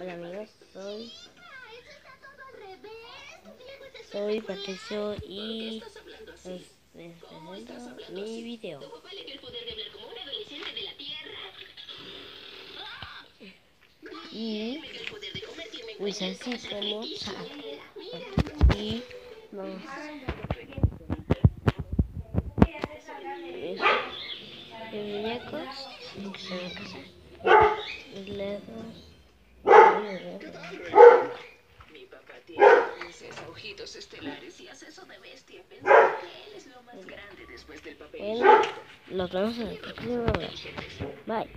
Hola amigos, soy soy Patricio y les, les presento mi video. Y pues así como y vamos los muñecos y Mi papá tiene princesa, ojitos estelares y acceso de bestia. Pensaba que él es lo más grande después del papel. Nos vemos en el próximo video. Bye.